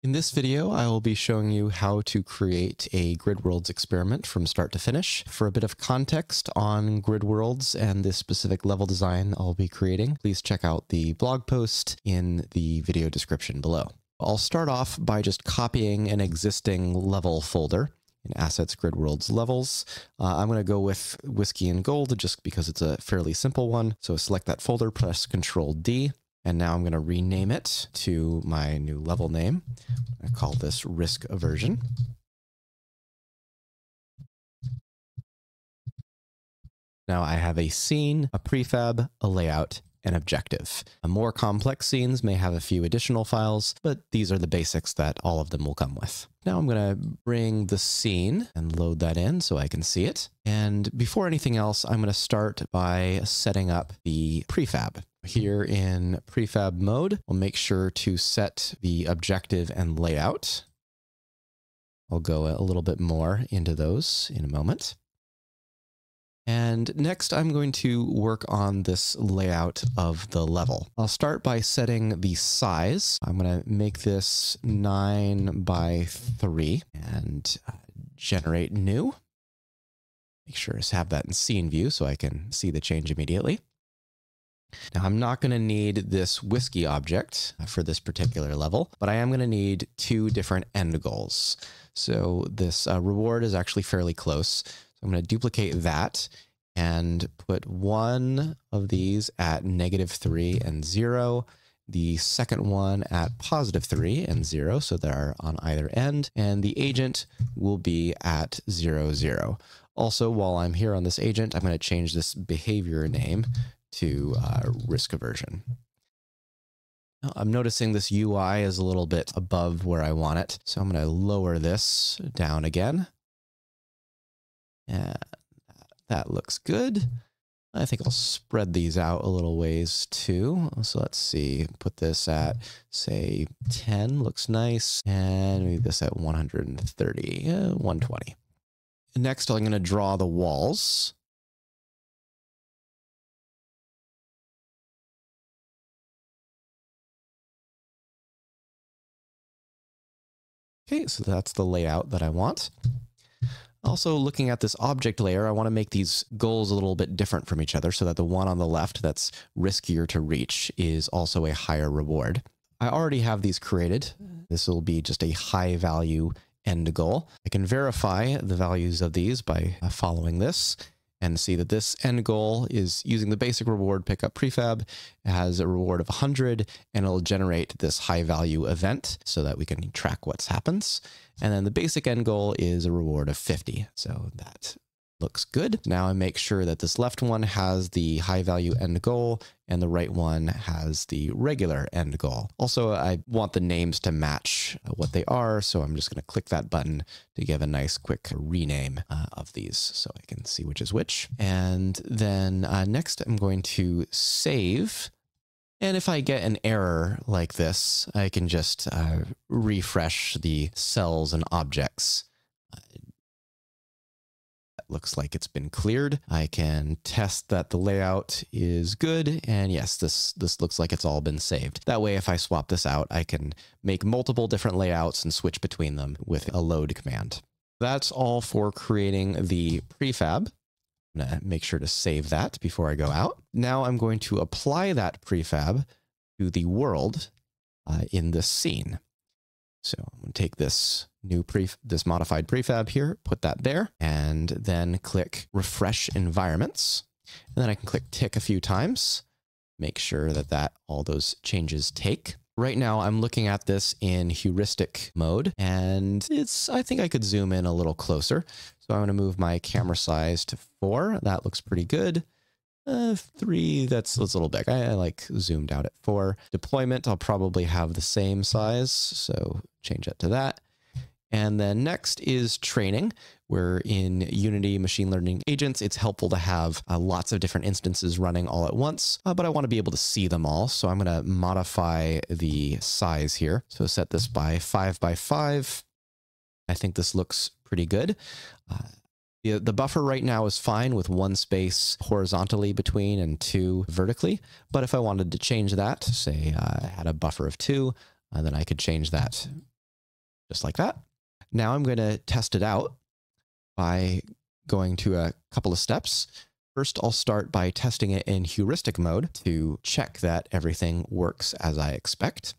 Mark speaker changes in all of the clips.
Speaker 1: In this video, I will be showing you how to create a Grid Worlds experiment from start to finish. For a bit of context on Grid Worlds and this specific level design I'll be creating, please check out the blog post in the video description below. I'll start off by just copying an existing level folder in Assets Grid Worlds levels. Uh, I'm going to go with Whiskey and Gold just because it's a fairly simple one. So select that folder, press Control D, and now I'm going to rename it to my new level name. I call this risk aversion. Now I have a scene, a prefab, a layout, and objective. More complex scenes may have a few additional files, but these are the basics that all of them will come with. Now I'm going to bring the scene and load that in so I can see it. And before anything else, I'm going to start by setting up the prefab. Here in prefab mode, we'll make sure to set the objective and layout. I'll go a little bit more into those in a moment. And next I'm going to work on this layout of the level. I'll start by setting the size. I'm going to make this 9 by 3 and uh, generate new. Make sure to have that in scene view so I can see the change immediately. Now I'm not going to need this whiskey object for this particular level, but I am going to need two different end goals. So this uh, reward is actually fairly close. So I'm going to duplicate that and put one of these at negative three and zero, the second one at positive three and zero, so they're on either end, and the agent will be at zero, zero. Also, while I'm here on this agent, I'm going to change this behavior name to uh, risk aversion. Now, I'm noticing this UI is a little bit above where I want it, so I'm going to lower this down again. And that looks good. I think I'll spread these out a little ways too. So let's see, put this at say 10, looks nice. And maybe this at 130, uh, 120. Next, I'm going to draw the walls. Okay, so that's the layout that I want. Also looking at this object layer, I want to make these goals a little bit different from each other so that the one on the left that's riskier to reach is also a higher reward. I already have these created. This will be just a high value end goal. I can verify the values of these by following this and see that this end goal is using the basic reward pickup prefab. It has a reward of 100 and it'll generate this high value event so that we can track what's happens. And then the basic end goal is a reward of 50. So that looks good. Now I make sure that this left one has the high value end goal and the right one has the regular end goal. Also, I want the names to match what they are, so I'm just going to click that button to give a nice quick rename uh, of these so I can see which is which. And then uh, next I'm going to save and if I get an error like this, I can just uh, refresh the cells and objects looks like it's been cleared. I can test that the layout is good. And yes, this, this looks like it's all been saved. That way, if I swap this out, I can make multiple different layouts and switch between them with a load command. That's all for creating the prefab. I'm to make sure to save that before I go out. Now I'm going to apply that prefab to the world uh, in this scene. So I'm going to take this new pref this modified prefab here, put that there, and then click refresh environments. And then I can click tick a few times, make sure that that all those changes take. Right now I'm looking at this in heuristic mode and it's, I think I could zoom in a little closer. So I'm going to move my camera size to four. That looks pretty good. Uh, three, that's, that's a little big. I, I, like zoomed out at four. Deployment, I'll probably have the same size, so change it to that. And then next is training, We're in Unity machine learning agents, it's helpful to have uh, lots of different instances running all at once, uh, but I want to be able to see them all. So I'm going to modify the size here. So set this by five by five. I think this looks pretty good. Uh, the, the buffer right now is fine with one space horizontally between and two vertically. But if I wanted to change that, say uh, I had a buffer of two, uh, then I could change that just like that. Now I'm going to test it out by going to a couple of steps. First, I'll start by testing it in heuristic mode to check that everything works as I expect.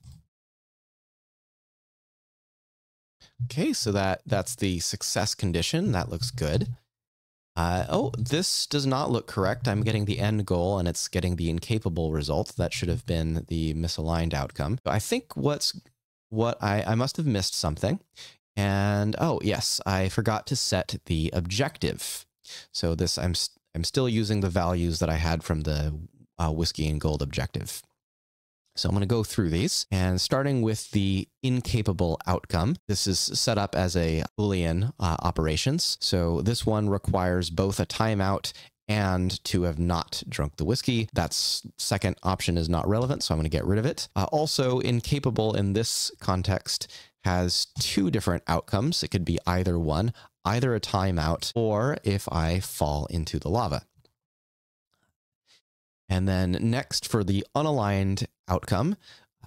Speaker 1: Okay, so that that's the success condition. That looks good. Uh, oh, this does not look correct. I'm getting the end goal and it's getting the incapable result. That should have been the misaligned outcome. I think what's what I, I must have missed something. And oh, yes, I forgot to set the objective. So this I'm I'm still using the values that I had from the uh, whiskey and gold objective. So I'm going to go through these and starting with the incapable outcome. This is set up as a Boolean uh, operations. So this one requires both a timeout and to have not drunk the whiskey. That's second option is not relevant, so I'm going to get rid of it. Uh, also, incapable in this context has two different outcomes. It could be either one, either a timeout or if I fall into the lava. And then next for the unaligned outcome,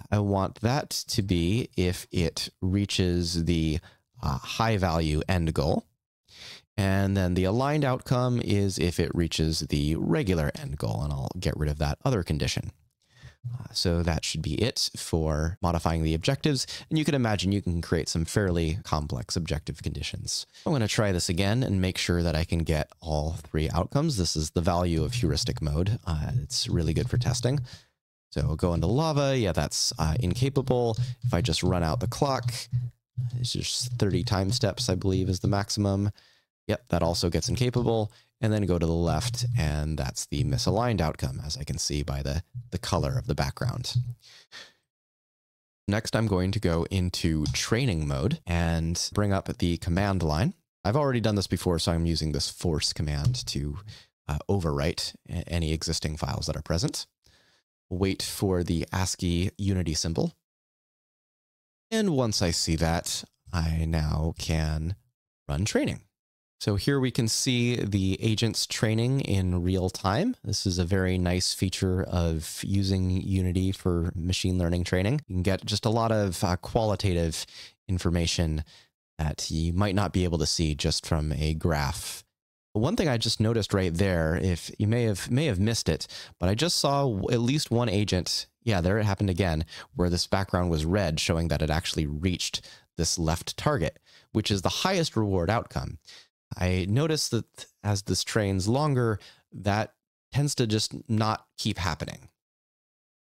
Speaker 1: I want that to be if it reaches the uh, high value end goal. And then the aligned outcome is if it reaches the regular end goal, and I'll get rid of that other condition. Uh, so that should be it for modifying the objectives. And you can imagine you can create some fairly complex objective conditions. I'm going to try this again and make sure that I can get all three outcomes. This is the value of heuristic mode. Uh, it's really good for testing. So I'll go into lava. Yeah, that's uh, incapable. If I just run out the clock, it's just 30 time steps, I believe, is the maximum. Yep, that also gets incapable. And then go to the left, and that's the misaligned outcome, as I can see by the, the color of the background. Next, I'm going to go into training mode and bring up the command line. I've already done this before, so I'm using this force command to uh, overwrite any existing files that are present wait for the ASCII unity symbol. And once I see that, I now can run training. So here we can see the agents training in real time. This is a very nice feature of using Unity for machine learning training. You can get just a lot of uh, qualitative information that you might not be able to see just from a graph one thing I just noticed right there, if you may have may have missed it, but I just saw at least one agent. Yeah, there it happened again, where this background was red, showing that it actually reached this left target, which is the highest reward outcome. I notice that as this trains longer, that tends to just not keep happening.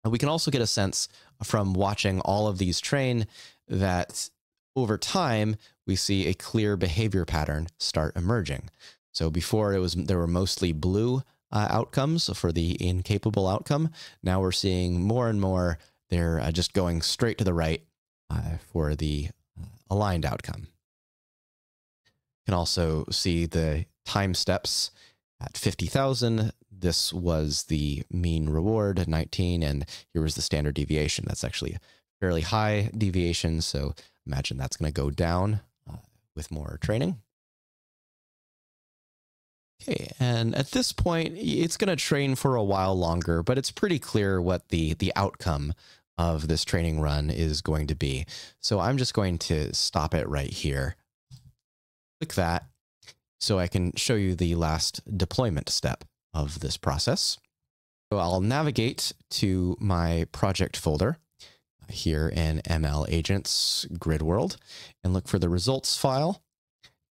Speaker 1: We can also get a sense from watching all of these train that over time, we see a clear behavior pattern start emerging. So before it was there were mostly blue uh, outcomes for the incapable outcome. Now we're seeing more and more they're uh, just going straight to the right uh, for the uh, aligned outcome. Can also see the time steps at 50,000. This was the mean reward, 19, and here was the standard deviation. That's actually a fairly high deviation, so imagine that's going to go down uh, with more training. Okay, and at this point, it's going to train for a while longer, but it's pretty clear what the, the outcome of this training run is going to be. So I'm just going to stop it right here. Click that so I can show you the last deployment step of this process. So I'll navigate to my project folder here in ML Agents Grid World and look for the results file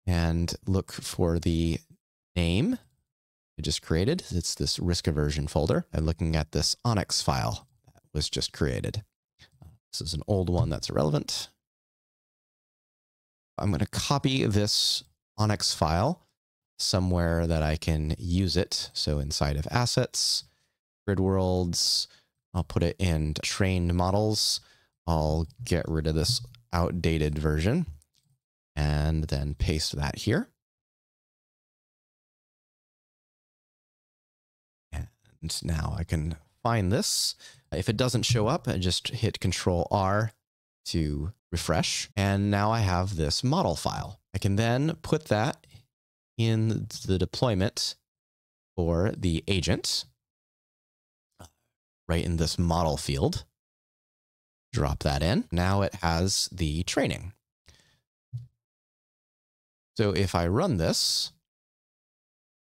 Speaker 1: and look for the name I just created. It's this risk aversion folder. And looking at this ONNX file that was just created. This is an old one that's irrelevant. I'm going to copy this ONNX file somewhere that I can use it. So inside of assets, grid worlds, I'll put it in trained models. I'll get rid of this outdated version and then paste that here. And now I can find this. If it doesn't show up, I just hit Control R to refresh. And now I have this model file. I can then put that in the deployment for the agent uh, right in this model field. Drop that in. Now it has the training. So if I run this,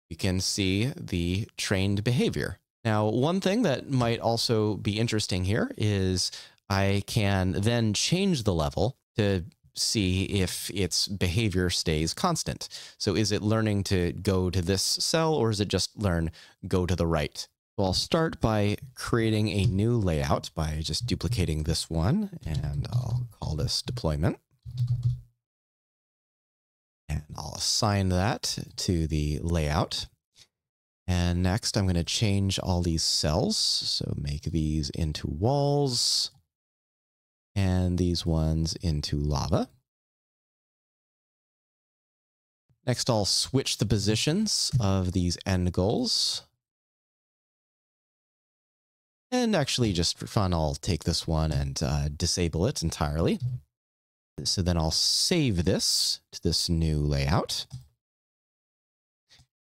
Speaker 1: you can see the trained behavior. Now, one thing that might also be interesting here is I can then change the level to see if its behavior stays constant. So is it learning to go to this cell or is it just learn go to the right? So I'll start by creating a new layout by just duplicating this one and I'll call this deployment. And I'll assign that to the layout. And next I'm going to change all these cells. So make these into walls and these ones into lava. Next, I'll switch the positions of these end goals. And actually, just for fun, I'll take this one and uh, disable it entirely. So then I'll save this to this new layout.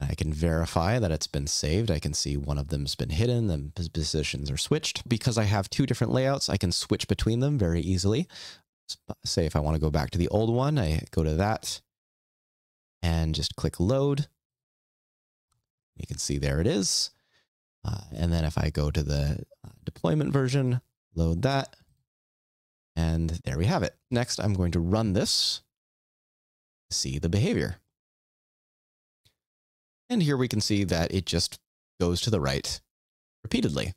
Speaker 1: I can verify that it's been saved. I can see one of them's been hidden, the positions are switched. Because I have two different layouts, I can switch between them very easily. Say if I want to go back to the old one, I go to that and just click load. You can see there it is. Uh, and then if I go to the uh, deployment version, load that, and there we have it. Next, I'm going to run this, see the behavior. And here we can see that it just goes to the right repeatedly.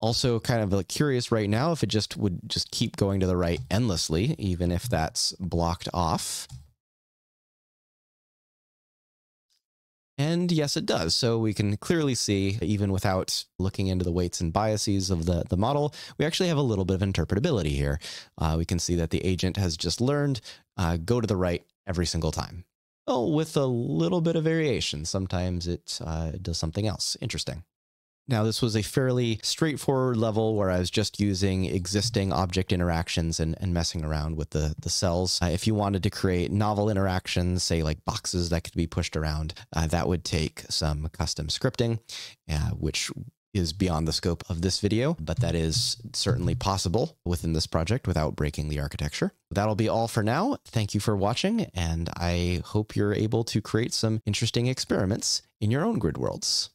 Speaker 1: Also kind of curious right now if it just would just keep going to the right endlessly, even if that's blocked off. And yes, it does. So we can clearly see, even without looking into the weights and biases of the, the model, we actually have a little bit of interpretability here. Uh, we can see that the agent has just learned uh, go to the right every single time. Well, with a little bit of variation. Sometimes it uh, does something else interesting. Now, this was a fairly straightforward level where I was just using existing object interactions and, and messing around with the, the cells. Uh, if you wanted to create novel interactions, say like boxes that could be pushed around, uh, that would take some custom scripting, uh, which is beyond the scope of this video, but that is certainly possible within this project without breaking the architecture. That'll be all for now. Thank you for watching, and I hope you're able to create some interesting experiments in your own grid worlds.